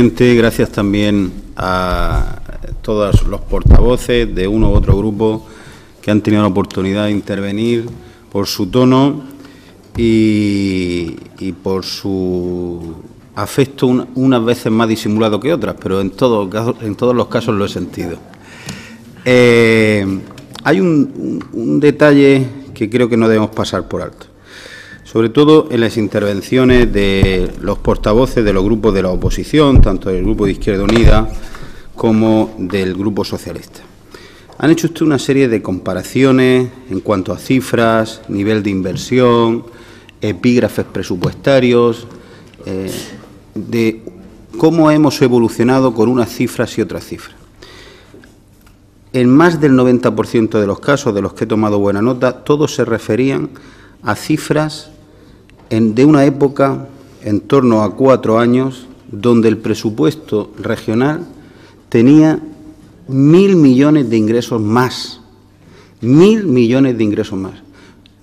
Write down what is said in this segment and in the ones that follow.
Gracias también a todos los portavoces de uno u otro grupo que han tenido la oportunidad de intervenir por su tono y, por su afecto unas veces más disimulado que otras, pero en, todo, en todos los casos lo he sentido. Eh, hay un detalle que creo que no debemos pasar por alto sobre todo en las intervenciones de los portavoces de los grupos de la oposición, tanto del Grupo de Izquierda Unida como del Grupo Socialista. Han hecho usted una serie de comparaciones en cuanto a cifras, nivel de inversión, epígrafes presupuestarios, eh, de cómo hemos evolucionado con unas cifras y otras cifras. En más del 90% de los casos de los que he tomado buena nota, todos se referían a cifras de una época en torno a cuatro años donde el presupuesto regional tenía mil millones de ingresos más. Mil millones de ingresos más.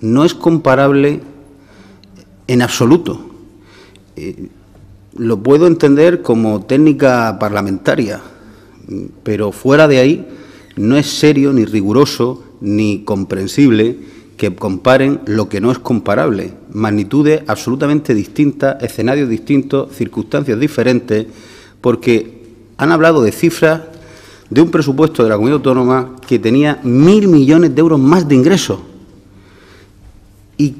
No es comparable en absoluto. Eh, lo puedo entender como técnica parlamentaria, pero fuera de ahí no es serio, ni riguroso, ni comprensible que comparen lo que no es comparable, magnitudes absolutamente distintas, escenarios distintos, circunstancias diferentes, porque han hablado de cifras de un presupuesto de la comunidad autónoma que tenía mil millones de euros más de ingresos. ¿Y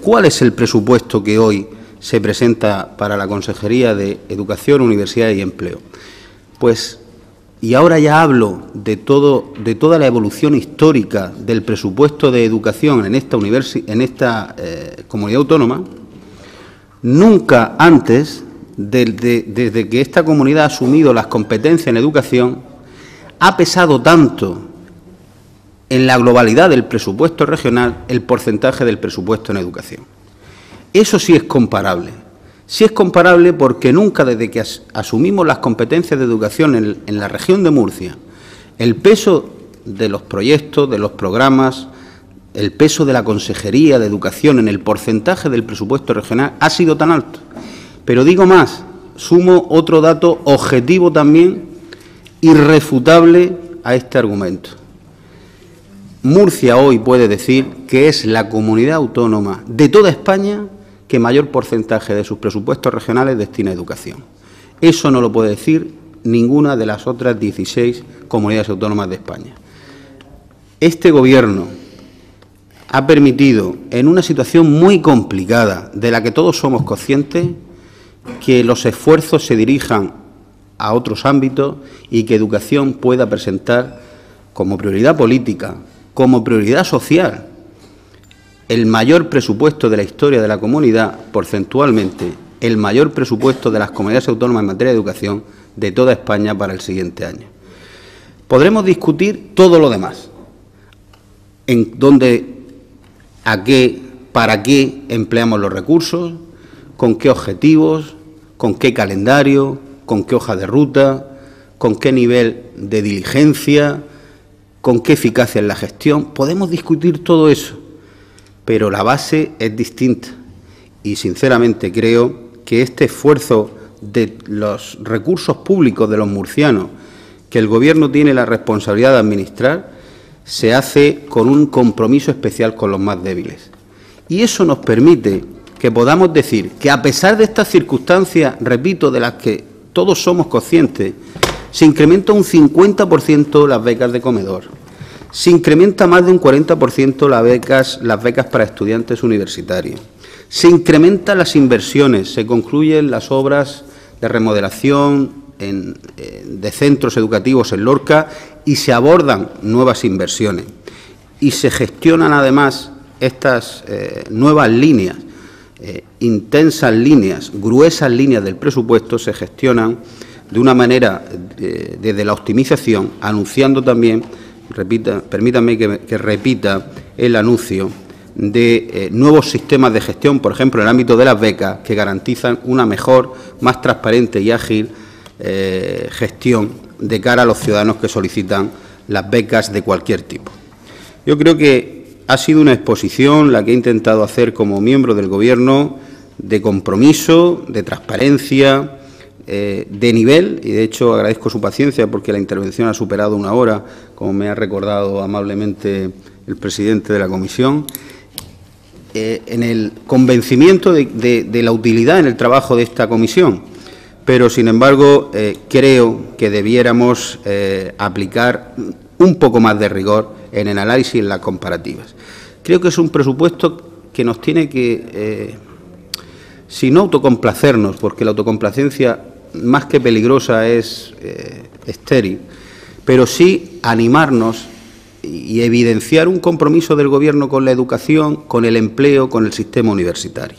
cuál es el presupuesto que hoy se presenta para la Consejería de Educación, Universidad y Empleo? Pues y ahora ya hablo de, todo, de toda la evolución histórica del presupuesto de educación en esta, eh, comunidad autónoma, nunca antes, desde que esta comunidad ha asumido las competencias en educación, ha pesado tanto en la globalidad del presupuesto regional el porcentaje del presupuesto en educación. Eso sí es comparable. Sí es comparable porque nunca desde que asumimos las competencias de educación en, la región de Murcia, el peso de los proyectos, de los programas, el peso de la Consejería de Educación en el porcentaje del presupuesto regional ha sido tan alto. Pero digo más, sumo otro dato objetivo también, irrefutable a este argumento. Murcia hoy puede decir que es la comunidad autónoma de toda España que mayor porcentaje de sus presupuestos regionales destina a educación. Eso no lo puede decir ninguna de las otras 16 comunidades autónomas de España. Este Gobierno ha permitido, en una situación muy complicada, de la que todos somos conscientes, que los esfuerzos se dirijan a otros ámbitos y que educación pueda presentar como prioridad política, como prioridad social, el mayor presupuesto de la historia de la comunidad, porcentualmente, el mayor presupuesto de las comunidades autónomas en materia de educación de toda España para el siguiente año. Podremos discutir todo lo demás, en dónde, a qué, para qué empleamos los recursos, con qué objetivos, con qué calendario, con qué hoja de ruta, con qué nivel de diligencia, con qué eficacia en la gestión. Podemos discutir todo eso pero la base es distinta y sinceramente creo que este esfuerzo de los recursos públicos de los murcianos que el Gobierno tiene la responsabilidad de administrar se hace con un compromiso especial con los más débiles. Y eso nos permite que podamos decir que a pesar de estas circunstancias, repito, de las que todos somos conscientes, se incrementa un 50% las becas de comedor, se incrementa más de un 40% las becas, las becas para estudiantes universitarios. Se incrementan las inversiones, se concluyen las obras de remodelación de centros educativos en Lorca y se abordan nuevas inversiones. Y se gestionan además estas eh, nuevas líneas, eh, intensas líneas, gruesas líneas del presupuesto, se gestionan de una manera eh, desde la optimización, anunciando también repita, permítanme que, repita el anuncio de eh, nuevos sistemas de gestión, por ejemplo, en el ámbito de las becas, que garantizan una mejor, más transparente y ágil eh, gestión de cara a los ciudadanos que solicitan las becas de cualquier tipo. Yo creo que ha sido una exposición la que he intentado hacer como miembro del Gobierno de compromiso, de transparencia, eh, de nivel, y de hecho agradezco su paciencia porque la intervención ha superado una hora, como me ha recordado amablemente el presidente de la comisión, eh, en el convencimiento de, la utilidad en el trabajo de esta comisión, pero sin embargo eh, creo que debiéramos aplicar un poco más de rigor en el análisis y en las comparativas. Creo que es un presupuesto que nos tiene que, si no autocomplacernos, porque la autocomplacencia más que peligrosa es eh, estéril, pero sí animarnos y evidenciar un compromiso del Gobierno con la educación, con el empleo, con el sistema universitario.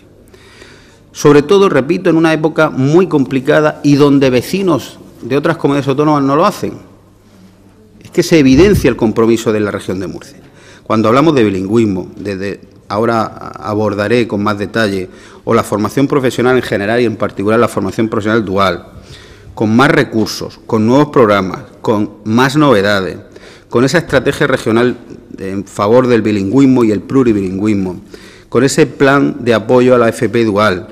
Sobre todo, repito, en una época muy complicada y donde vecinos de otras comunidades autónomas no lo hacen. Es que se evidencia el compromiso de la región de Murcia. Cuando hablamos de bilingüismo, desde ahora abordaré con más detalle, o la formación profesional en general y en particular la formación profesional dual, con más recursos, con nuevos programas, con más novedades, con esa estrategia regional en favor del bilingüismo y el pluribilingüismo, con ese plan de apoyo a la FP dual.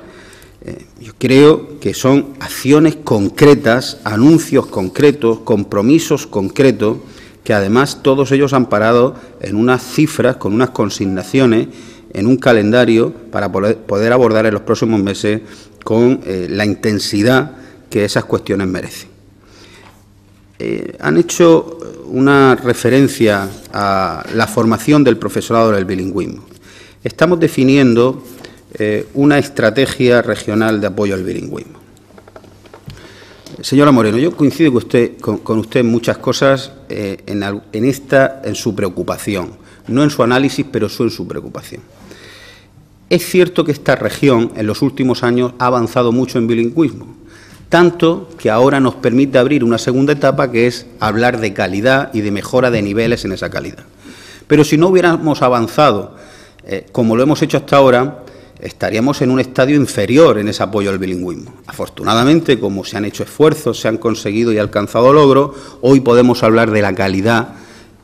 Eh, yo creo que son acciones concretas, anuncios concretos, compromisos concretos, que además todos ellos han parado en unas cifras, con unas consignaciones en un calendario para poder abordar en los próximos meses con eh, la intensidad que esas cuestiones merecen. Eh, han hecho una referencia a la formación del profesorado del bilingüismo. Estamos definiendo eh, una estrategia regional de apoyo al bilingüismo. Señora Moreno, yo coincido con usted, en muchas cosas, en, esta, en su preocupación, no en su análisis, pero sí en su preocupación. Es cierto que esta región en los últimos años ha avanzado mucho en bilingüismo, tanto que ahora nos permite abrir una segunda etapa que es hablar de calidad y de mejora de niveles en esa calidad. Pero si no hubiéramos avanzado eh, como lo hemos hecho hasta ahora, estaríamos en un estadio inferior en ese apoyo al bilingüismo. Afortunadamente, como se han hecho esfuerzos, se han conseguido y alcanzado logros, hoy podemos hablar de la calidad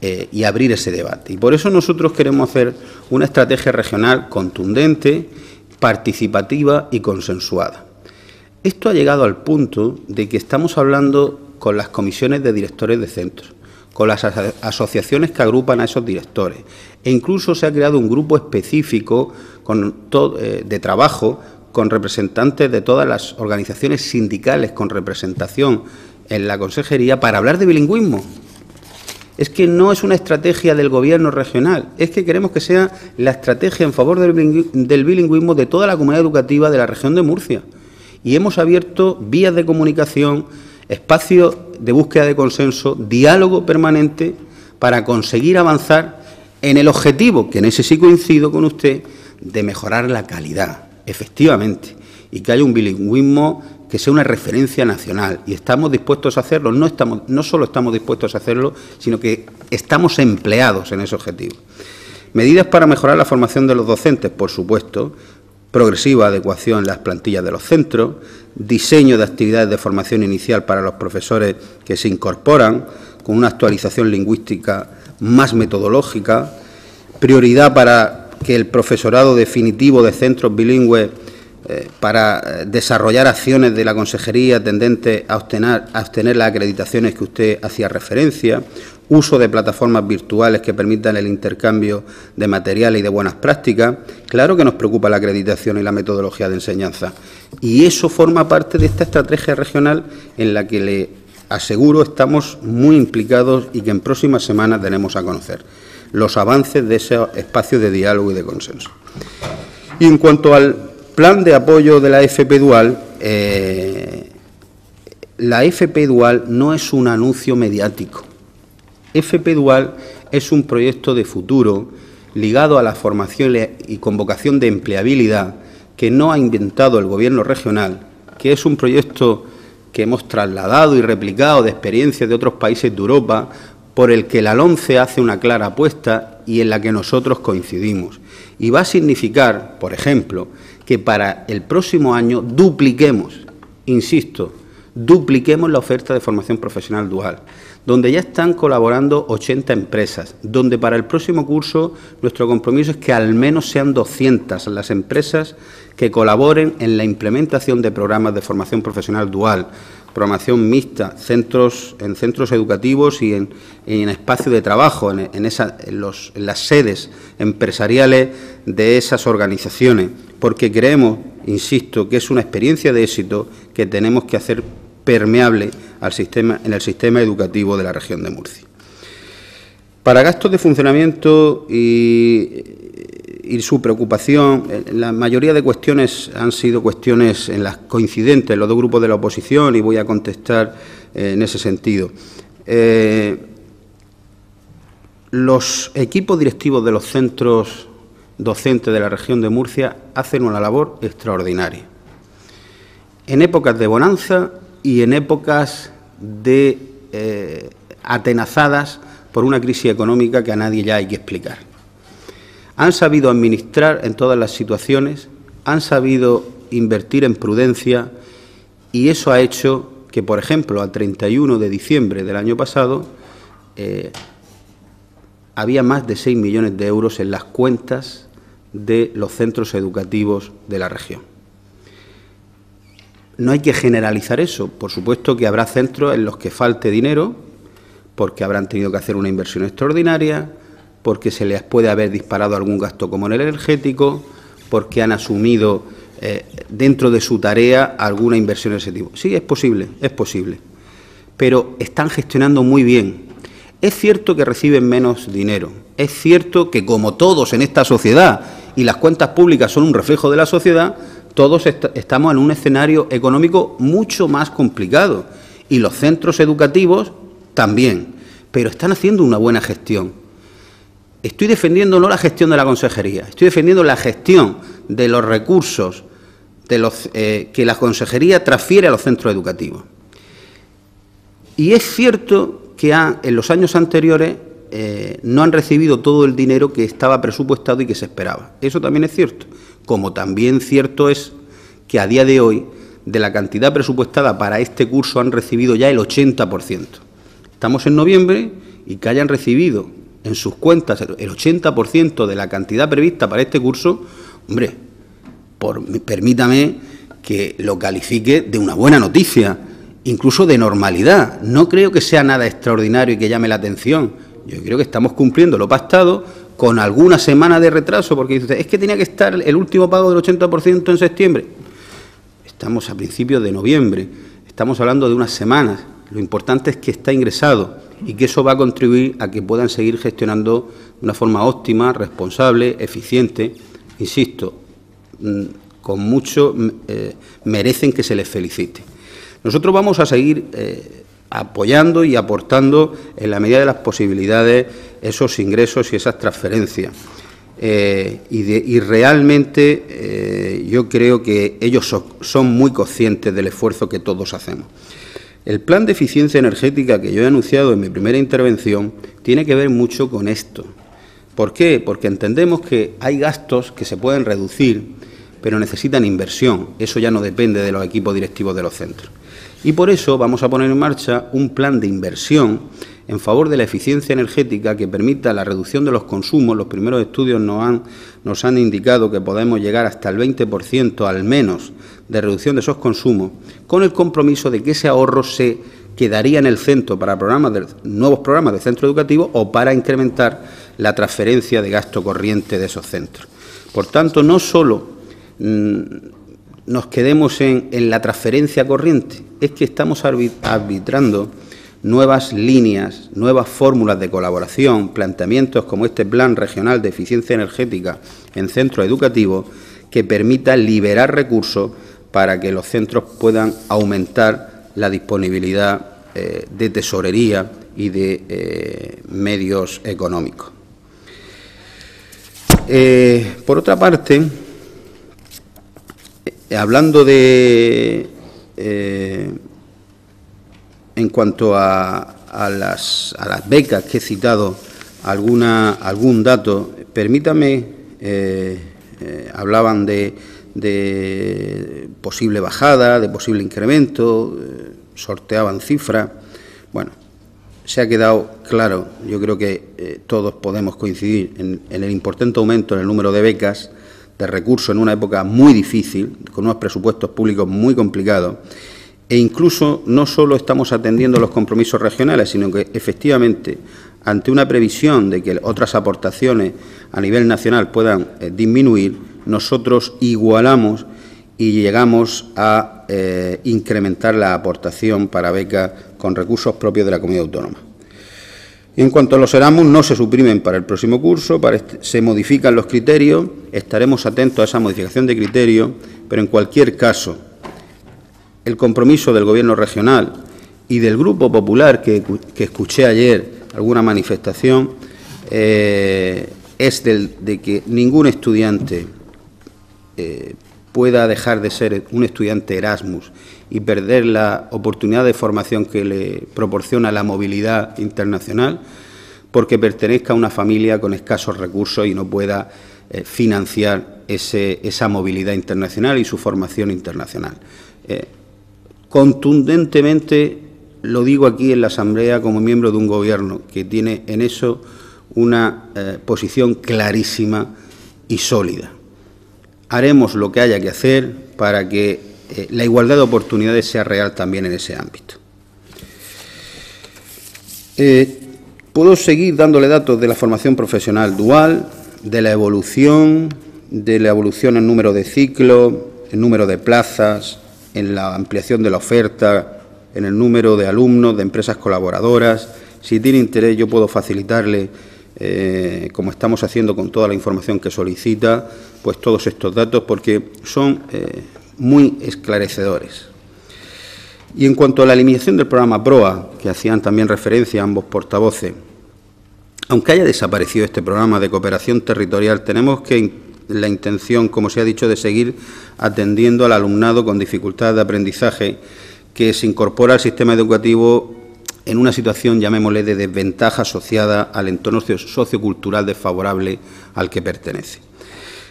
eh, y abrir ese debate. Y por eso nosotros queremos hacer una estrategia regional contundente, participativa y consensuada. Esto ha llegado al punto de que estamos hablando con las comisiones de directores de centros, con las asociaciones que agrupan a esos directores, e incluso se ha creado un grupo específico eh, de trabajo con representantes de todas las organizaciones sindicales con representación en la consejería para hablar de bilingüismo, es que no es una estrategia del gobierno regional, es que queremos que sea la estrategia en favor del, bilingüismo de toda la comunidad educativa de la región de Murcia. Y hemos abierto vías de comunicación, espacios de búsqueda de consenso, diálogo permanente para conseguir avanzar en el objetivo, que en ese sí coincido con usted, de mejorar la calidad, efectivamente, y que haya un bilingüismo que sea una referencia nacional. Y estamos dispuestos a hacerlo, no, estamos, no solo estamos dispuestos a hacerlo, sino que estamos empleados en ese objetivo. Medidas para mejorar la formación de los docentes, por supuesto, progresiva adecuación en las plantillas de los centros, diseño de actividades de formación inicial para los profesores que se incorporan, con una actualización lingüística más metodológica, prioridad para que el profesorado definitivo de centros bilingües eh, para eh, desarrollar acciones de la Consejería tendentes a obtener, las acreditaciones que usted hacía referencia, uso de plataformas virtuales que permitan el intercambio de materiales y de buenas prácticas. Claro que nos preocupa la acreditación y la metodología de enseñanza. Y eso forma parte de esta estrategia regional en la que le aseguro estamos muy implicados y que en próximas semanas tenemos a conocer los avances de ese espacio de diálogo y de consenso. Y en cuanto al plan de apoyo de la FP Dual, eh, la FP Dual no es un anuncio mediático. FP Dual es un proyecto de futuro ligado a la formación y convocación de empleabilidad que no ha inventado el Gobierno regional, que es un proyecto que hemos trasladado y replicado de experiencias de otros países de Europa, por el que la LONCE hace una clara apuesta y en la que nosotros coincidimos. Y va a significar, por ejemplo, que para el próximo año dupliquemos, insisto, dupliquemos la oferta de formación profesional dual, donde ya están colaborando 80 empresas, donde para el próximo curso nuestro compromiso es que al menos sean 200 las empresas que colaboren en la implementación de programas de formación profesional dual, programación mixta, centros, en centros educativos y en, en espacios de trabajo, en, en, los, en las sedes empresariales de esas organizaciones, porque creemos, insisto, que es una experiencia de éxito que tenemos que hacer permeable al sistema, en el sistema educativo de la región de Murcia. Para gastos de funcionamiento y, y, su preocupación, eh, la mayoría de cuestiones han sido cuestiones en las coincidentes en los dos grupos de la oposición y voy a contestar eh, en ese sentido. Eh, los equipos directivos de los centros docentes de la región de Murcia hacen una labor extraordinaria. En épocas de bonanza y en épocas de atenazadas por una crisis económica que a nadie ya hay que explicar. Han sabido administrar en todas las situaciones, han sabido invertir en prudencia y eso ha hecho que, por ejemplo, al 31 de diciembre del año pasado eh, había más de 6 millones de euros en las cuentas de los centros educativos de la región. No hay que generalizar eso. Por supuesto que habrá centros en los que falte dinero, porque habrán tenido que hacer una inversión extraordinaria, porque se les puede haber disparado algún gasto como en el energético, porque han asumido eh, dentro de su tarea alguna inversión de ese tipo. Sí, es posible, es posible. Pero están gestionando muy bien. Es cierto que reciben menos dinero. Es cierto que, como todos en esta sociedad, y las cuentas públicas son un reflejo de la sociedad, todos est estamos en un escenario económico mucho más complicado y los centros educativos también, pero están haciendo una buena gestión. Estoy defendiendo no la gestión de la consejería, estoy defendiendo la gestión de los recursos eh, que la consejería transfiere a los centros educativos. Y es cierto que en los años anteriores eh, no han recibido todo el dinero que estaba presupuestado y que se esperaba. Eso también es cierto como también cierto es que a día de hoy, de la cantidad presupuestada para este curso, han recibido ya el 80%. Estamos en noviembre y que hayan recibido en sus cuentas el 80% de la cantidad prevista para este curso, hombre, por, permítame que lo califique de una buena noticia, incluso de normalidad. No creo que sea nada extraordinario y que llame la atención. Yo creo que estamos cumpliendo lo pactado con alguna semana de retraso, porque dice, es que tenía que estar el último pago del 80% en septiembre. Estamos a principios de noviembre, estamos hablando de unas semanas. Lo importante es que está ingresado y que eso va a contribuir a que puedan seguir gestionando de una forma óptima, responsable, eficiente. Insisto, mm, con mucho eh, merecen que se les felicite. Nosotros vamos a seguir eh, apoyando y aportando en la medida de las posibilidades esos ingresos y esas transferencias. Eh, y, realmente yo creo que ellos son, muy conscientes del esfuerzo que todos hacemos. El plan de eficiencia energética que yo he anunciado en mi primera intervención tiene que ver mucho con esto. ¿Por qué? Porque entendemos que hay gastos que se pueden reducir, pero necesitan inversión. Eso ya no depende de los equipos directivos de los centros. Y por eso vamos a poner en marcha un plan de inversión en favor de la eficiencia energética que permita la reducción de los consumos. Los primeros estudios nos han, indicado que podemos llegar hasta el 20% al menos de reducción de esos consumos, con el compromiso de que ese ahorro se quedaría en el centro para programas de, nuevos programas de centro educativo o para incrementar la transferencia de gasto corriente de esos centros. Por tanto, no solo mm, nos quedemos en, la transferencia corriente, es que estamos arbitrando nuevas líneas, nuevas fórmulas de colaboración, planteamientos como este Plan Regional de Eficiencia Energética en centros educativos que permita liberar recursos para que los centros puedan aumentar la disponibilidad eh, de tesorería y de eh, medios económicos. Eh, por otra parte, hablando de en cuanto a, las, becas que he citado alguna, algún dato, permítame, eh, eh, hablaban de, posible bajada, de posible incremento. sorteaban cifras. Bueno, se ha quedado claro, yo creo que eh, todos podemos coincidir en, el importante aumento en el número de becas, de recursos en una época muy difícil, con unos presupuestos públicos muy complicados, e incluso no solo estamos atendiendo los compromisos regionales, sino que efectivamente, ante una previsión de que otras aportaciones a nivel nacional puedan eh, disminuir, nosotros igualamos y llegamos a eh, incrementar la aportación para becas con recursos propios de la comunidad autónoma. En cuanto a los Erasmus, no se suprimen para el próximo curso, este, se modifican los criterios, estaremos atentos a esa modificación de criterios, pero en cualquier caso, el compromiso del Gobierno regional y del Grupo Popular, que, escuché ayer alguna manifestación, eh, es de que ningún estudiante eh, pueda dejar de ser un estudiante Erasmus y perder la oportunidad de formación que le proporciona la movilidad internacional, porque pertenezca a una familia con escasos recursos y no pueda eh, financiar esa movilidad internacional y su formación internacional. Contundentemente lo digo aquí en la Asamblea como miembro de un Gobierno que tiene en eso una eh, posición clarísima y sólida haremos lo que haya que hacer para que eh, la igualdad de oportunidades sea real también en ese ámbito. Eh, puedo seguir dándole datos de la formación profesional dual, de la evolución, de la evolución en número de ciclos, en número de plazas, en la ampliación de la oferta, en el número de alumnos, de empresas colaboradoras. Si tiene interés, yo puedo facilitarle eh, como estamos haciendo con toda la información que solicita, pues todos estos datos, porque son eh, muy esclarecedores. Y en cuanto a la eliminación del programa PROA, que hacían también referencia ambos portavoces, aunque haya desaparecido este programa de cooperación territorial, tenemos que la intención, como se ha dicho, de seguir atendiendo al alumnado con dificultad de aprendizaje que se incorpora al sistema educativo en una situación, llamémosle, de desventaja asociada al entorno sociocultural desfavorable al que pertenece.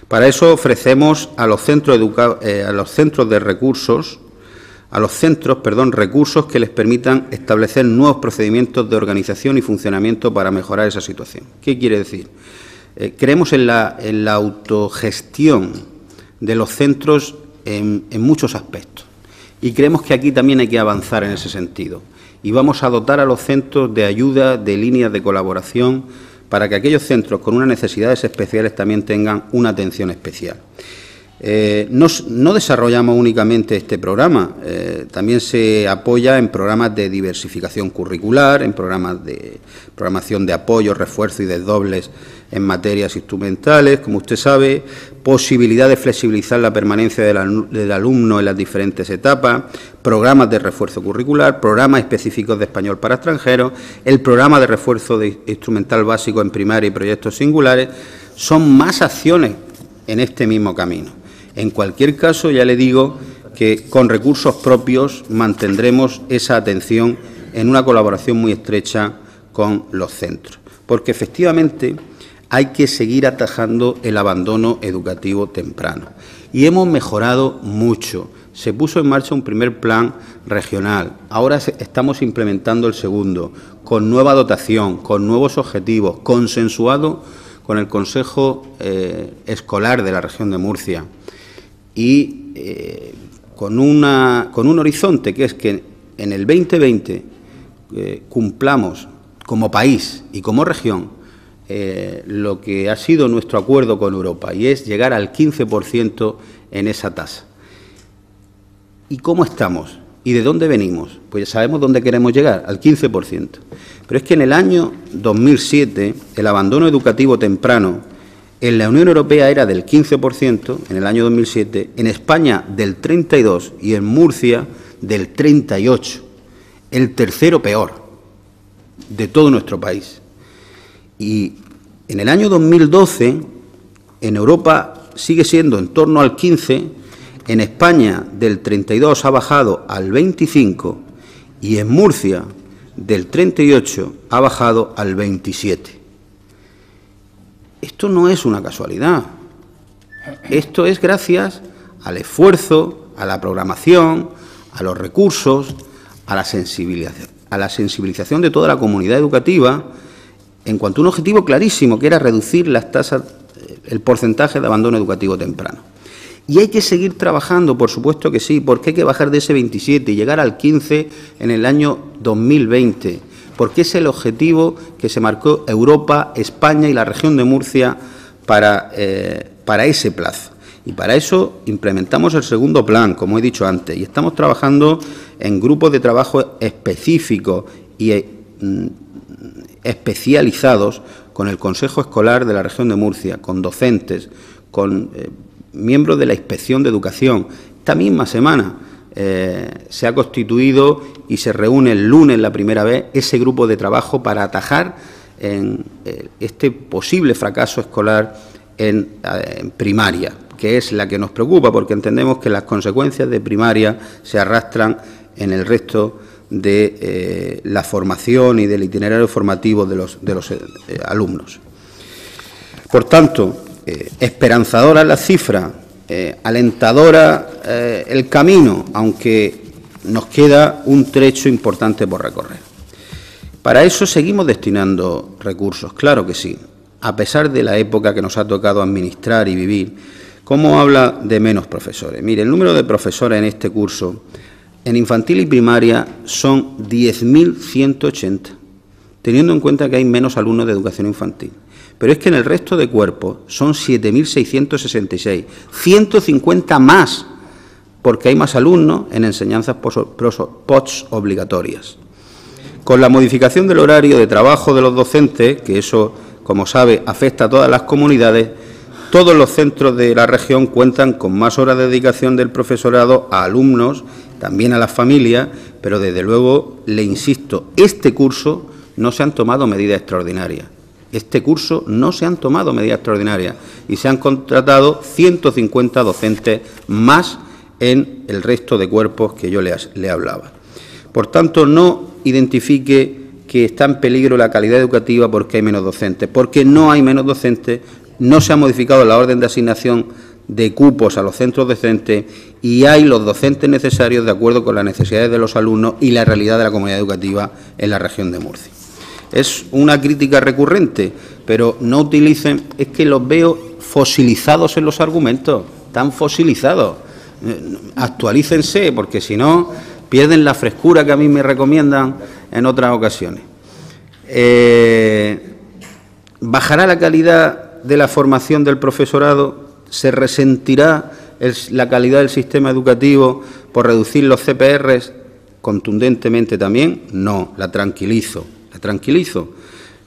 Para eso ofrecemos a los centros, eh, a los centros de recursos, a los centros, perdón, recursos que les permitan establecer nuevos procedimientos de organización y funcionamiento para mejorar esa situación. ¿Qué quiere decir? Eh, creemos en la, autogestión de los centros en muchos aspectos y creemos que aquí también hay que avanzar en ese sentido y vamos a dotar a los centros de ayuda, de líneas de colaboración, para que aquellos centros con unas necesidades especiales también tengan una atención especial. Eh, no, desarrollamos únicamente este programa, eh, también se apoya en programas de diversificación curricular, en programas de programación de apoyo, refuerzo y desdobles en materias instrumentales, como usted sabe, posibilidad de flexibilizar la permanencia del, alumno en las diferentes etapas, programas de refuerzo curricular, programas específicos de español para extranjeros, el programa de refuerzo de instrumental básico en primaria y proyectos singulares, son más acciones en este mismo camino. En cualquier caso, ya le digo que con recursos propios mantendremos esa atención en una colaboración muy estrecha con los centros, porque efectivamente hay que seguir atajando el abandono educativo temprano. Y hemos mejorado mucho. Se puso en marcha un primer plan regional. Ahora estamos implementando el segundo, con nueva dotación, con nuevos objetivos, consensuado con el Consejo eh, Escolar de la región de Murcia y eh, con, una, con un horizonte que es que en el 2020 eh, cumplamos como país y como región eh, lo que ha sido nuestro acuerdo con Europa y es llegar al 15% en esa tasa. ¿Y cómo estamos? ¿Y de dónde venimos? Pues ya sabemos dónde queremos llegar, al 15%. Pero es que en el año 2007 el abandono educativo temprano en la Unión Europea era del 15% en el año 2007, en España del 32% y en Murcia del 38%, el tercero peor de todo nuestro país. Y en el año 2012, en Europa sigue siendo en torno al 15, en España del 32 ha bajado al 25 y en Murcia del 38 ha bajado al 27. Esto no es una casualidad. Esto es gracias al esfuerzo, a la programación, a los recursos, a la sensibilización, a la sensibilización de toda la comunidad educativa en cuanto a un objetivo clarísimo, que era reducir las tasas, el porcentaje de abandono educativo temprano. Y hay que seguir trabajando, por supuesto que sí, porque hay que bajar de ese 27 y llegar al 15 en el año 2020, porque es el objetivo que se marcó Europa, España y la región de Murcia para, eh, para ese plazo. Y para eso implementamos el segundo plan, como he dicho antes, y estamos trabajando en grupos de trabajo específicos y mm, especializados con el Consejo Escolar de la región de Murcia, con docentes, con eh, miembros de la Inspección de Educación. Esta misma semana eh, se ha constituido y se reúne el lunes la primera vez ese grupo de trabajo para atajar en, eh, este posible fracaso escolar en, eh, primaria, que es la que nos preocupa, porque entendemos que las consecuencias de primaria se arrastran en el resto de la formación y del itinerario formativo de los, de los alumnos. Por tanto, eh, esperanzadora la cifra, eh, alentadora eh, el camino, aunque nos queda un trecho importante por recorrer. Para eso seguimos destinando recursos, claro que sí, a pesar de la época que nos ha tocado administrar y vivir. ¿Cómo habla de menos profesores? Mire, el número de profesores en este curso, en infantil y primaria, son 10.180, teniendo en cuenta que hay menos alumnos de educación infantil. Pero es que en el resto de cuerpos son 7.666, 150 más, porque hay más alumnos en enseñanzas post obligatorias. Con la modificación del horario de trabajo de los docentes, que eso, como sabe, afecta a todas las comunidades, todos los centros de la región cuentan con más horas de dedicación del profesorado a alumnos, también a las familias, pero desde luego, le insisto, este curso no se han tomado medidas extraordinarias este curso no se han tomado medidas extraordinarias y se han contratado 150 docentes más en el resto de cuerpos que yo le, hablaba. Por tanto, no identifique que está en peligro la calidad educativa porque hay menos docentes, porque no hay menos docentes, no se ha modificado la orden de asignación de cupos a los centros docentes y hay los docentes necesarios de acuerdo con las necesidades de los alumnos y la realidad de la comunidad educativa en la región de Murcia es una crítica recurrente, pero no utilicen, es que los veo fosilizados en los argumentos, tan fosilizados. Eh, actualícense, porque si no, pierden la frescura que a mí me recomiendan en otras ocasiones. Eh, ¿Bajará la calidad de la formación del profesorado? ¿Se resentirá la calidad del sistema educativo por reducir los CPRs? Contundentemente también, no, la tranquilizo tranquilizo.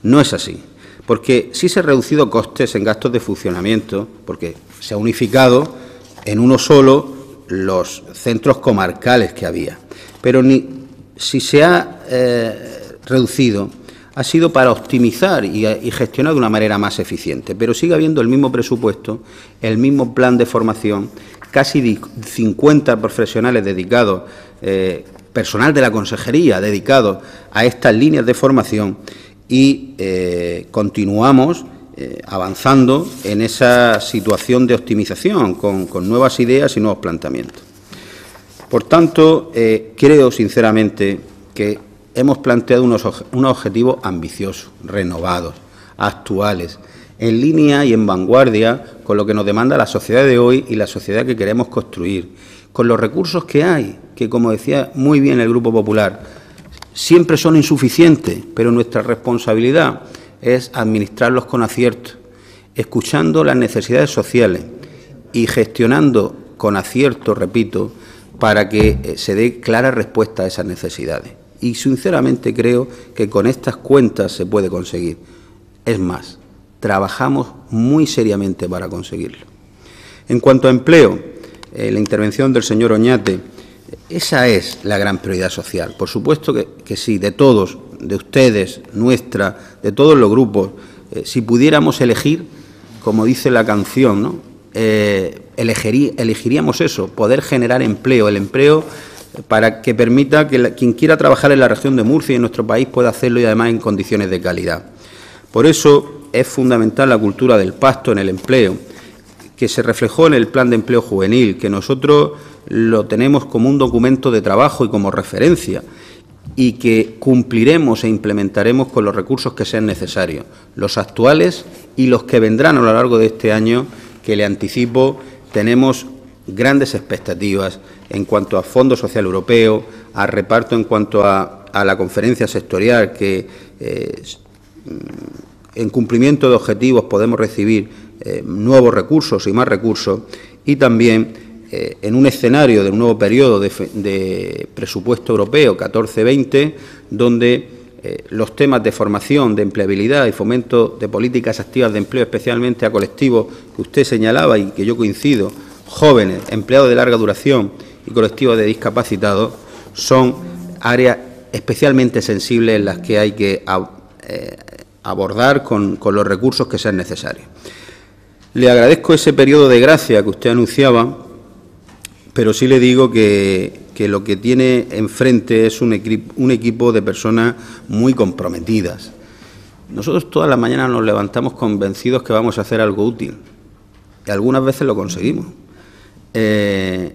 No es así, porque sí se han reducido costes en gastos de funcionamiento, porque se ha unificado en uno solo los centros comarcales que había. Pero ni si se ha eh, reducido ha sido para optimizar y, gestionar de una manera más eficiente, pero sigue habiendo el mismo presupuesto, el mismo plan de formación, casi 50 profesionales dedicados eh, personal de la consejería dedicado a estas líneas de formación y eh, continuamos eh, avanzando en esa situación de optimización con, nuevas ideas y nuevos planteamientos. Por tanto, creo sinceramente que hemos planteado unos, objetivos ambiciosos, renovados, actuales, en línea y en vanguardia con lo que nos demanda la sociedad de hoy y la sociedad que queremos construir con los recursos que hay, que como decía muy bien el Grupo Popular, siempre son insuficientes, pero nuestra responsabilidad es administrarlos con acierto, escuchando las necesidades sociales y gestionando con acierto, repito, para que eh, se dé clara respuesta a esas necesidades. Y sinceramente creo que con estas cuentas se puede conseguir. Es más, trabajamos muy seriamente para conseguirlo. En cuanto a empleo, eh, la intervención del señor Oñate, esa es la gran prioridad social. Por supuesto que, sí, de todos, de ustedes, nuestra, de todos los grupos. Eh, si pudiéramos elegir, como dice la canción, ¿no? Eh, elegiríamos eso, poder generar empleo, el empleo para que permita que quien quiera trabajar en la región de Murcia y en nuestro país pueda hacerlo y además en condiciones de calidad. Por eso es fundamental la cultura del pasto en el empleo que se reflejó en el Plan de Empleo Juvenil, que nosotros lo tenemos como un documento de trabajo y como referencia, y que cumpliremos e implementaremos con los recursos que sean necesarios, los actuales y los que vendrán a lo largo de este año, que le anticipo, tenemos grandes expectativas en cuanto a Fondo Social Europeo, a reparto en cuanto a, la conferencia sectorial, que eh, en cumplimiento de objetivos podemos recibir eh, nuevos recursos y más recursos, y también eh, en un escenario de un nuevo periodo de, presupuesto europeo 14-20, donde los temas de formación, de empleabilidad y fomento de políticas activas de empleo, especialmente a colectivos que usted señalaba y que yo coincido, jóvenes, empleados de larga duración y colectivos de discapacitados, son áreas especialmente sensibles en las que hay que eh, abordar con los recursos que sean necesarios. Le agradezco ese periodo de gracia que usted anunciaba, pero sí le digo que, lo que tiene enfrente es un, un equipo de personas muy comprometidas. Nosotros todas las mañanas nos levantamos convencidos que vamos a hacer algo útil y algunas veces lo conseguimos. Eh,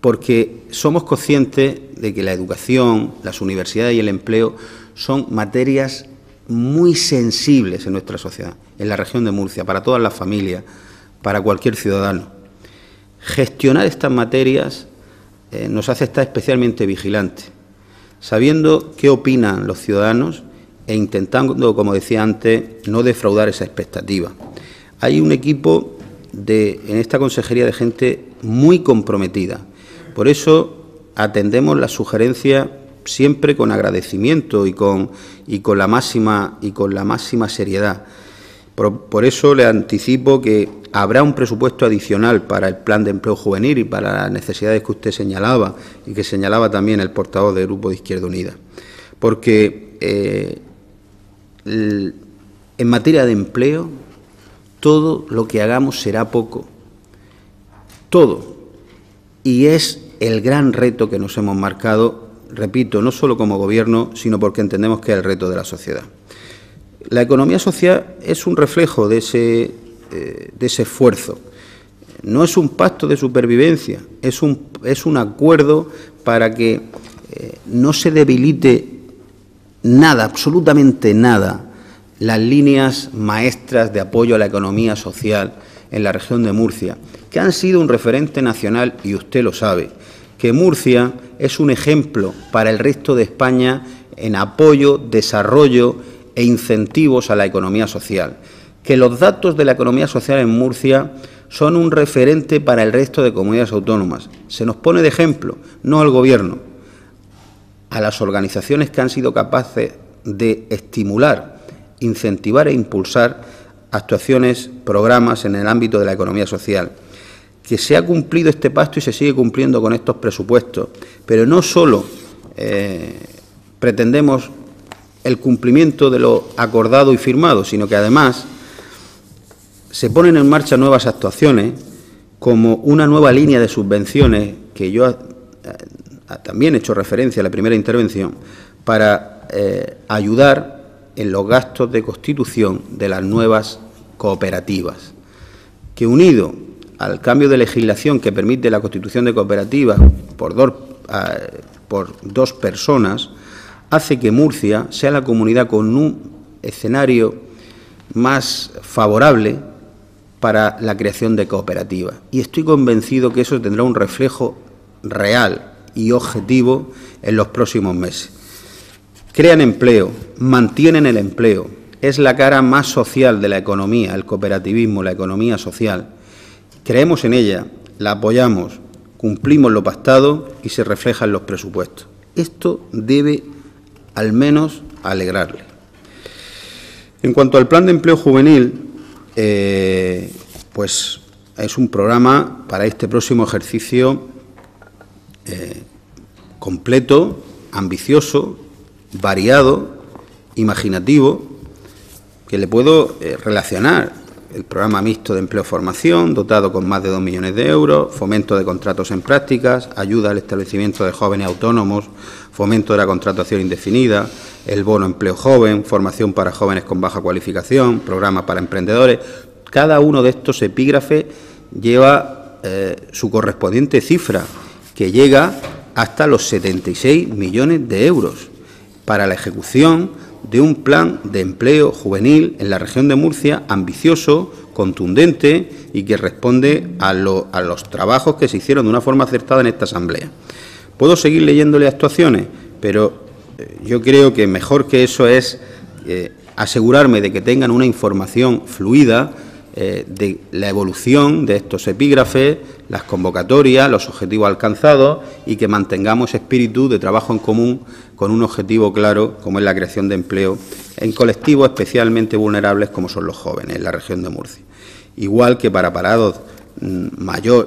porque somos conscientes de que la educación, las universidades y el empleo son materias muy sensibles en nuestra sociedad, en la región de Murcia, para todas las familias, para cualquier ciudadano. Gestionar estas materias eh, nos hace estar especialmente vigilantes, sabiendo qué opinan los ciudadanos e intentando, como decía antes, no defraudar esa expectativa. Hay un equipo de, en esta consejería de gente muy comprometida. Por eso atendemos la sugerencia siempre con agradecimiento y con, y con, la, máxima, y con la máxima seriedad. por eso le anticipo que Habrá un presupuesto adicional para el plan de empleo juvenil y para las necesidades que usted señalaba y que señalaba también el portavoz del Grupo de Izquierda Unida. Porque eh, en materia de empleo, todo lo que hagamos será poco. Todo. Y es el gran reto que nos hemos marcado, repito, no solo como Gobierno, sino porque entendemos que es el reto de la sociedad. La economía social es un reflejo de ese eh, de ese esfuerzo. No es un pacto de supervivencia, es un, es un acuerdo para que eh, no se debilite nada, absolutamente nada, las líneas maestras de apoyo a la economía social en la región de Murcia, que han sido un referente nacional y usted lo sabe, que Murcia es un ejemplo para el resto de España en apoyo, desarrollo e incentivos a la economía social que los datos de la economía social en Murcia son un referente para el resto de comunidades autónomas. Se nos pone de ejemplo, no al Gobierno, a las organizaciones que han sido capaces de estimular, incentivar e impulsar actuaciones, programas en el ámbito de la economía social. Que se ha cumplido este pacto y se sigue cumpliendo con estos presupuestos, pero no solo eh, pretendemos el cumplimiento de lo acordado y firmado, sino que además se ponen en marcha nuevas actuaciones, como una nueva línea de subvenciones, que yo eh, también he hecho referencia en la primera intervención, para eh, ayudar en los gastos de constitución de las nuevas cooperativas, que unido al cambio de legislación que permite la constitución de cooperativas por dos, eh, por dos personas, hace que Murcia sea la comunidad con un escenario más favorable para la creación de cooperativas. Y estoy convencido que eso tendrá un reflejo real y objetivo en los próximos meses. Crean empleo, mantienen el empleo, es la cara más social de la economía, el cooperativismo, la economía social. Creemos en ella, la apoyamos, cumplimos lo pactado y se refleja en los presupuestos. Esto debe al menos alegrarle. En cuanto al plan de empleo juvenil, eh, pues es un programa para este próximo ejercicio eh, completo, ambicioso, variado, imaginativo, que le puedo eh, relacionar el programa mixto de empleo-formación, dotado con más de dos millones de euros, fomento de contratos en prácticas, ayuda al establecimiento de jóvenes autónomos, fomento de la contratación indefinida, el bono empleo joven, formación para jóvenes con baja cualificación, programa para emprendedores. Cada uno de estos epígrafes lleva eh, su correspondiente cifra, que llega hasta los 76 millones de euros. Para la ejecución de un plan de empleo juvenil en la región de Murcia ambicioso, contundente y que responde a, los trabajos que se hicieron de una forma acertada en esta Asamblea. Puedo seguir leyéndole actuaciones, pero eh, yo creo que mejor que eso es eh, asegurarme de que tengan una información fluida eh, de la evolución de estos epígrafes, las convocatorias, los objetivos alcanzados y que mantengamos espíritu de trabajo en común con un objetivo claro como es la creación de empleo en colectivos especialmente vulnerables como son los jóvenes en la región de Murcia. Igual que para parados, mm,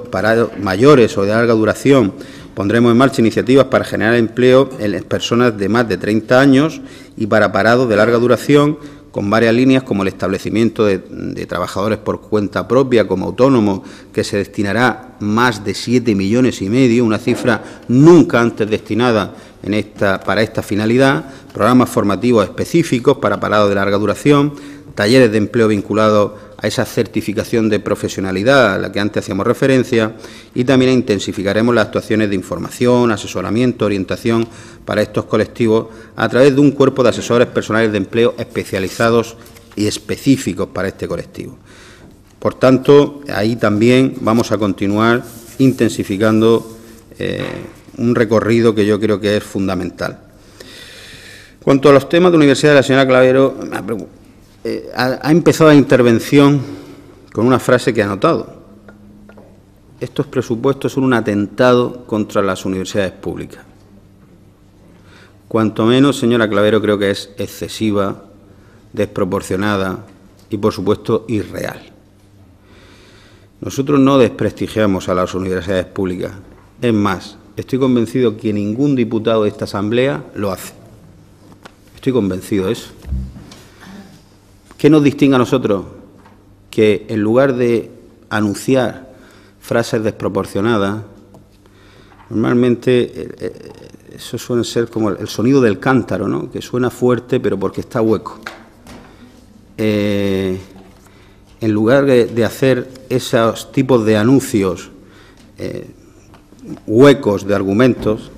parados mayores o de larga duración pondremos en marcha iniciativas para generar empleo en personas de más de 30 años y para parados de larga duración con varias líneas como el establecimiento de, trabajadores por cuenta propia como autónomos, que se destinará más de 7 millones y medio, una cifra nunca antes destinada en esta, para esta finalidad, programas formativos específicos para parados de larga duración, talleres de empleo vinculados a esa certificación de profesionalidad a la que antes hacíamos referencia y también intensificaremos las actuaciones de información, asesoramiento, orientación para estos colectivos a través de un cuerpo de asesores personales de empleo especializados y específicos para este colectivo. Por tanto, ahí también vamos a continuar intensificando eh, un recorrido que yo creo que es fundamental. Cuanto a los temas de universidad, la señora Clavero eh, ha, empezado la intervención con una frase que ha notado. Estos presupuestos son un atentado contra las universidades públicas. Cuanto menos, señora Clavero, creo que es excesiva, desproporcionada y, por supuesto, irreal. Nosotros no desprestigiamos a las universidades públicas. Es más, estoy convencido que ningún diputado de esta Asamblea lo hace. Estoy convencido de eso. ¿Qué nos distingue a nosotros? Que en lugar de anunciar frases desproporcionadas, normalmente eh, eh, eso suele ser como el sonido del cántaro, ¿no? que suena fuerte pero porque está hueco. Eh, en lugar de, hacer esos tipos de anuncios huecos de argumentos,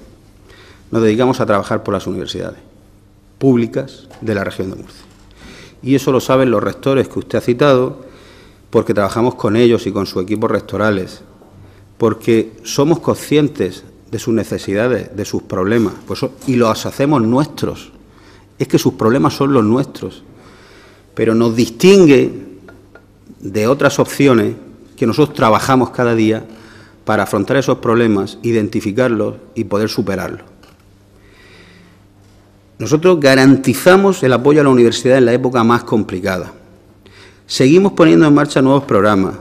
nos dedicamos a trabajar por las universidades públicas de la región de Murcia. Y eso lo saben los rectores que usted ha citado, porque trabajamos con ellos y con sus equipos rectorales, porque somos conscientes de sus necesidades, de sus problemas, pues, y los hacemos nuestros. Es que sus problemas son los nuestros, pero nos distingue de otras opciones que nosotros trabajamos cada día para afrontar esos problemas, identificarlos y poder superarlos. Nosotros garantizamos el apoyo a la universidad en la época más complicada. Seguimos poniendo en marcha nuevos programas,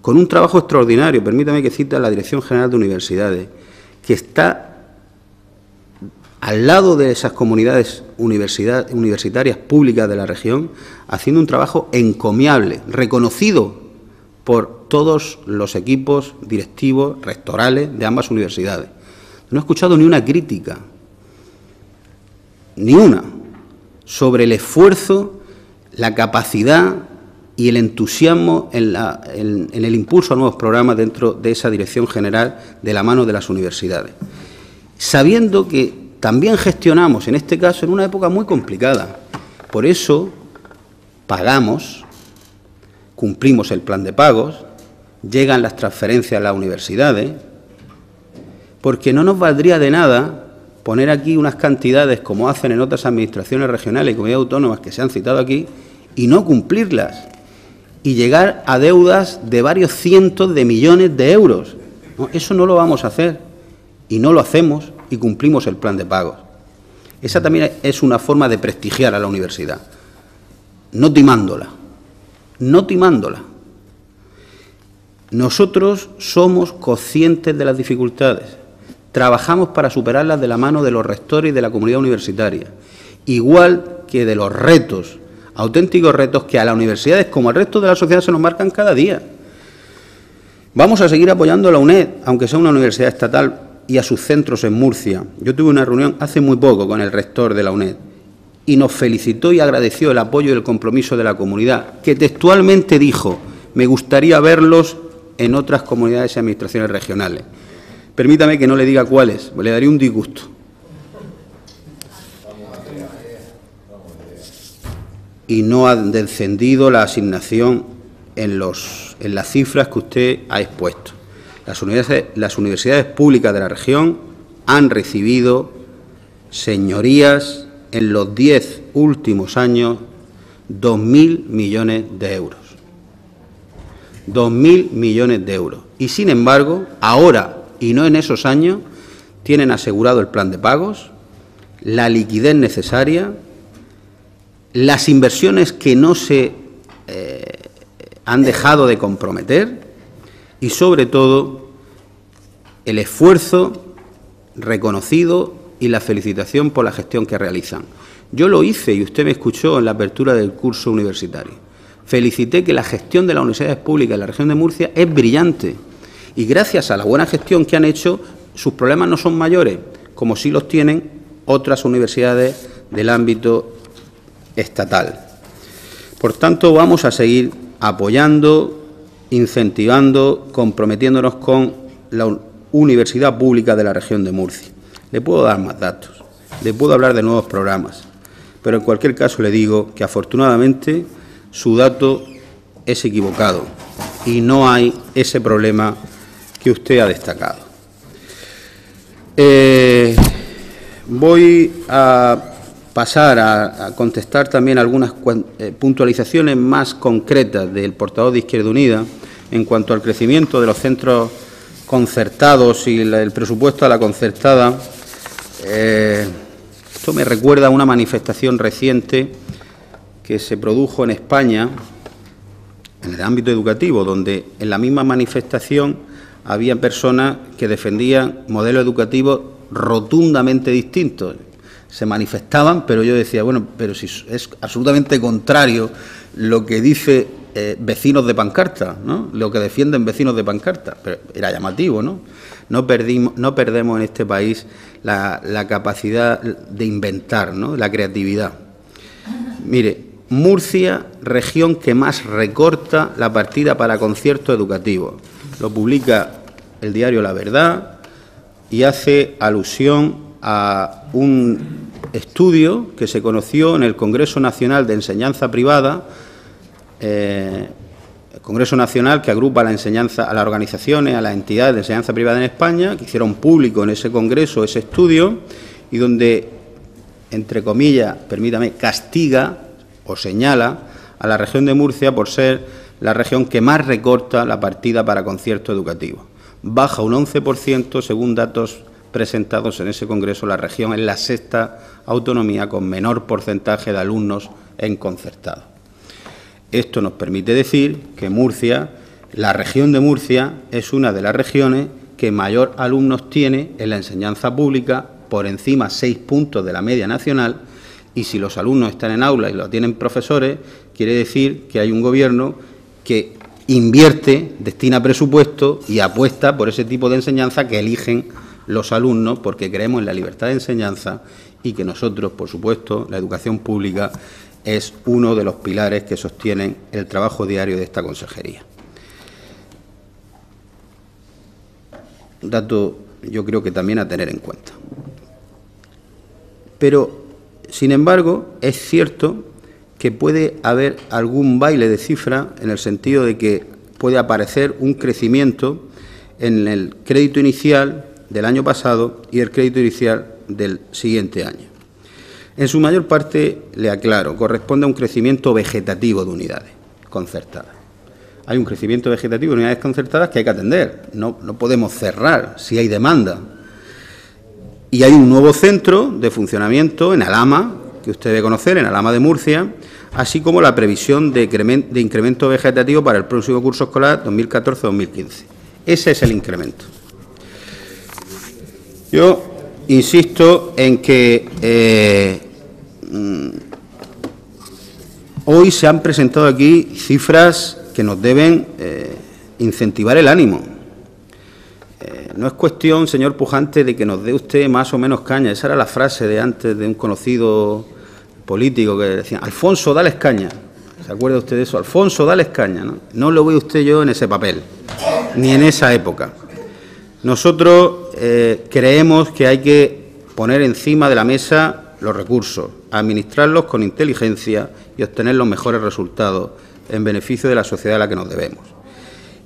con un trabajo extraordinario, permítame que cite a la Dirección General de Universidades, que está al lado de esas comunidades universitarias públicas de la región, haciendo un trabajo encomiable, reconocido por todos los equipos directivos, rectorales de ambas universidades. No he escuchado ni una crítica ni una, sobre el esfuerzo, la capacidad y el entusiasmo en, el impulso a nuevos programas dentro de esa dirección general de la mano de las universidades. Sabiendo que también gestionamos, en este caso, en una época muy complicada. Por eso pagamos, cumplimos el plan de pagos, llegan las transferencias a las universidades, porque no nos valdría de nada poner aquí unas cantidades como hacen en otras administraciones regionales y comunidades autónomas que se han citado aquí y no cumplirlas y llegar a deudas de varios cientos de millones de euros. eso no lo vamos a hacer y no lo hacemos y cumplimos el plan de pagos. Esa también es una forma de prestigiar a la universidad, no timándola, no timándola. Nosotros somos conscientes de las dificultades, trabajamos para superarlas de la mano de los rectores y de la comunidad universitaria, igual que de los retos, auténticos retos que a las universidades como al resto de la sociedad se nos marcan cada día. Vamos a seguir apoyando a la UNED, aunque sea una universidad estatal, y a sus centros en Murcia. Yo tuve una reunión hace muy poco con el rector de la UNED y nos felicitó y agradeció el apoyo y el compromiso de la comunidad, que textualmente dijo, me gustaría verlos en otras comunidades y administraciones regionales. Permítame que no le diga cuáles, le daría un disgusto. y no ha descendido la asignación en, los, en las cifras que usted ha expuesto. Las universidades, las universidades públicas de la región han recibido, señorías, en los diez últimos años, dos mil millones de euros. Dos mil millones de euros. Y sin embargo, ahora y no en esos años, tienen asegurado el plan de pagos, la liquidez necesaria, las inversiones que no se eh, han dejado de comprometer y, sobre todo, el esfuerzo reconocido y la felicitación por la gestión que realizan. Yo lo hice y usted me escuchó en la apertura del curso universitario. Felicité que la gestión de las universidades públicas en la región de Murcia es brillante y gracias a la buena gestión que han hecho, sus problemas no son mayores, como sí los tienen otras universidades del ámbito estatal. Por tanto, vamos a seguir apoyando, incentivando, comprometiéndonos con la universidad pública de la región de Murcia. Le puedo dar más datos, le puedo hablar de nuevos programas, pero en cualquier caso le digo que afortunadamente su dato es equivocado y no hay ese problema que usted ha destacado. Eh, voy a pasar a, contestar también algunas eh, puntualizaciones más concretas del portavoz de Izquierda Unida en cuanto al crecimiento de los centros concertados y el presupuesto a la concertada. Eh, esto me recuerda a una manifestación reciente que se produjo en España en el ámbito educativo, donde en la misma manifestación había personas que defendían modelos educativos rotundamente distintos. Se manifestaban, pero yo decía, bueno, pero si es absolutamente contrario lo que dice eh, vecinos de pancarta, ¿no? lo que defienden vecinos de pancarta. Pero era llamativo, ¿no? No, perdimos, no perdemos en este país la, la capacidad de inventar, ¿no? la creatividad. Mire, Murcia, región que más recorta la partida para conciertos educativos lo publica el diario La Verdad y hace alusión a un estudio que se conoció en el Congreso Nacional de Enseñanza Privada, eh, el Congreso Nacional que agrupa la enseñanza, a las organizaciones, a las entidades de enseñanza privada en España, que hicieron público en ese congreso ese estudio y donde, entre comillas, permítame, castiga o señala a la región de Murcia por ser la región que más recorta la partida para conciertos educativos. Baja un 11% según datos presentados en ese Congreso. La región es la sexta autonomía con menor porcentaje de alumnos en concertado. Esto nos permite decir que Murcia, la región de Murcia, es una de las regiones que mayor alumnos tiene en la enseñanza pública, por encima seis puntos de la media nacional, y si los alumnos están en aula y lo tienen profesores, quiere decir que hay un gobierno que invierte, destina presupuesto y apuesta por ese tipo de enseñanza que eligen los alumnos porque creemos en la libertad de enseñanza y que nosotros, por supuesto, la educación pública es uno de los pilares que sostienen el trabajo diario de esta consejería. Un dato yo creo que también a tener en cuenta. Pero, sin embargo, es cierto que puede haber algún baile de cifra en el sentido de que puede aparecer un crecimiento en el crédito inicial del año pasado y el crédito inicial del siguiente año. En su mayor parte, le aclaro, corresponde a un crecimiento vegetativo de unidades concertadas. Hay un crecimiento vegetativo de unidades concertadas que hay que atender. No, no podemos cerrar si hay demanda. Y hay un nuevo centro de funcionamiento en Alama, que usted debe conocer, en Alama de Murcia, así como la previsión de incremento vegetativo para el próximo curso escolar 2014-2015. Ese es el incremento. Yo insisto en que eh, hoy se han presentado aquí cifras que nos deben eh, incentivar el ánimo. Eh, no es cuestión, señor Pujante, de que nos dé usted más o menos caña. Esa era la frase de antes de un conocido político que decían, Alfonso, dale escaña. ¿Se acuerda usted de eso? Alfonso, dale escaña. ¿no? no lo ve usted yo en ese papel, ni en esa época. Nosotros eh, creemos que hay que poner encima de la mesa los recursos, administrarlos con inteligencia y obtener los mejores resultados en beneficio de la sociedad a la que nos debemos.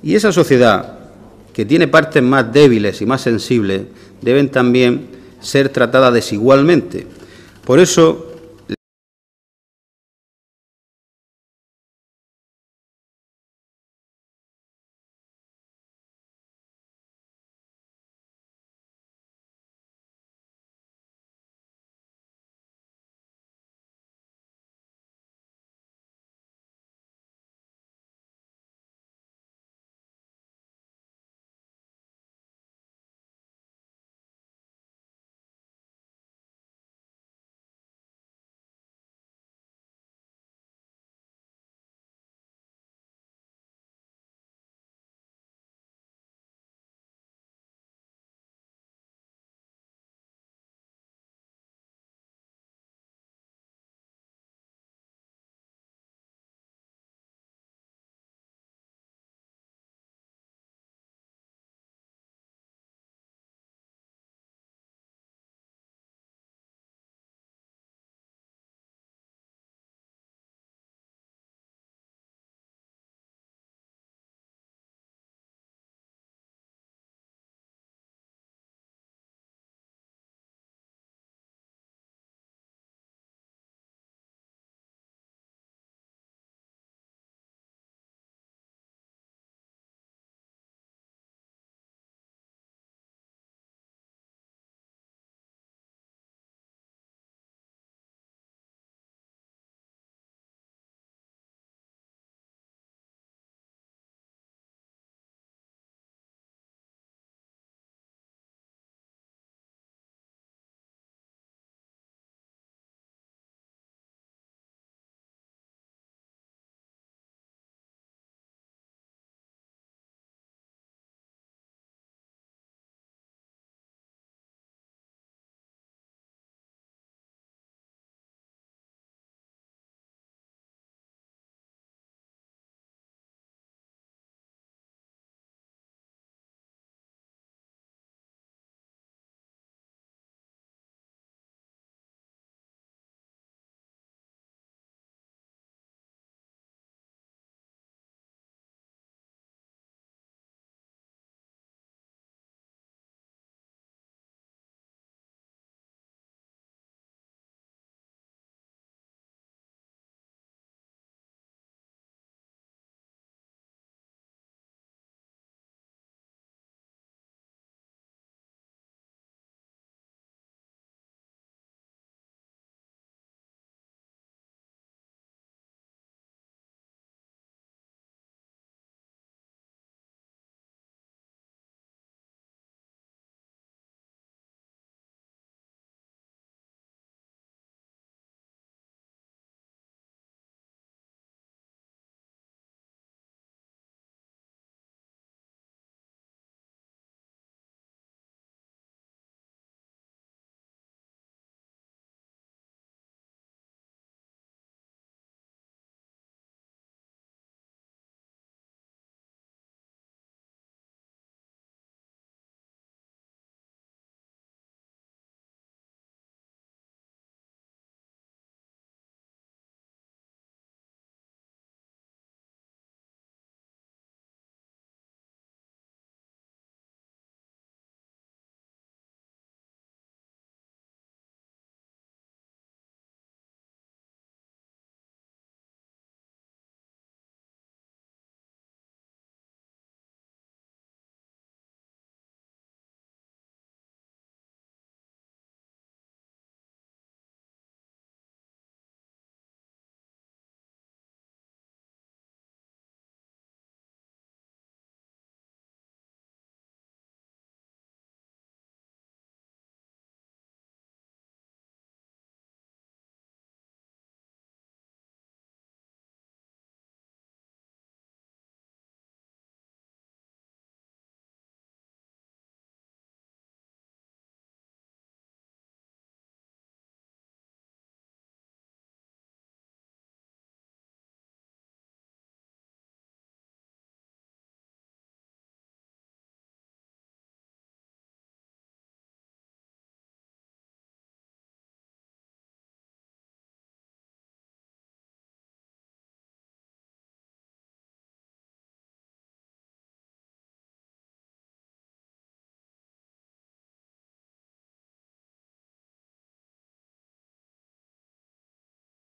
Y esa sociedad, que tiene partes más débiles y más sensibles, deben también ser tratadas desigualmente. Por eso,